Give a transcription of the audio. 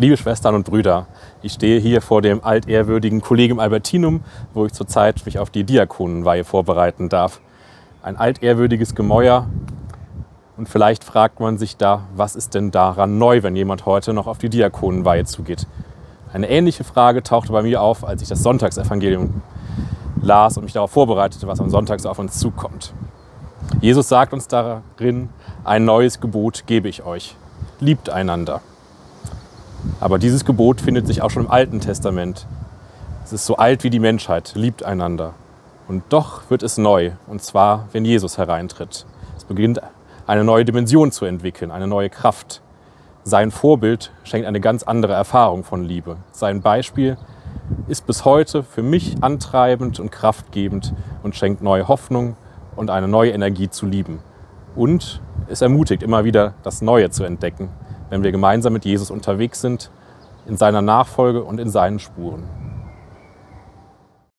Liebe Schwestern und Brüder, ich stehe hier vor dem altehrwürdigen Kollegium Albertinum, wo ich zurzeit mich auf die Diakonenweihe vorbereiten darf. Ein altehrwürdiges Gemäuer. Und vielleicht fragt man sich da, was ist denn daran neu, wenn jemand heute noch auf die Diakonenweihe zugeht? Eine ähnliche Frage tauchte bei mir auf, als ich das Sonntagsevangelium las und mich darauf vorbereitete, was am Sonntag so auf uns zukommt. Jesus sagt uns darin, ein neues Gebot gebe ich euch. Liebt einander. Aber dieses Gebot findet sich auch schon im Alten Testament. Es ist so alt wie die Menschheit, liebt einander. Und doch wird es neu, und zwar, wenn Jesus hereintritt. Es beginnt eine neue Dimension zu entwickeln, eine neue Kraft. Sein Vorbild schenkt eine ganz andere Erfahrung von Liebe. Sein Beispiel ist bis heute für mich antreibend und kraftgebend und schenkt neue Hoffnung und eine neue Energie zu lieben. Und es ermutigt immer wieder, das Neue zu entdecken, wenn wir gemeinsam mit Jesus unterwegs sind, in seiner Nachfolge und in seinen Spuren.